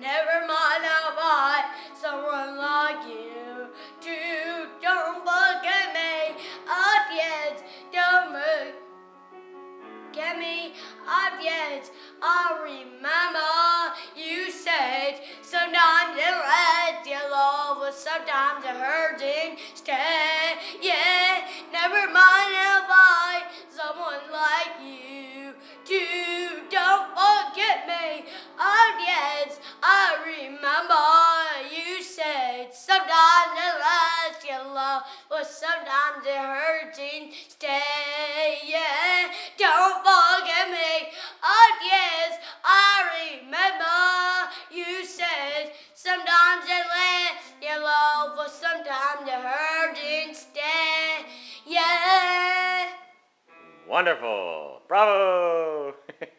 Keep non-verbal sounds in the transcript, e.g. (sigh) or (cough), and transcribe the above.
Never mind buy someone like you to don't forget me. Up yet, don't move. Get me up yet. I remember you said sometimes it hurts your love, but sometimes it hurting stay. Yeah, remember you said sometimes it hurts your love, but sometimes it hurting stay. Yeah, don't forget me. Oh yes, I remember you said sometimes it lasts your love, but sometimes it hurting stay. Yeah. Wonderful. Bravo. (laughs)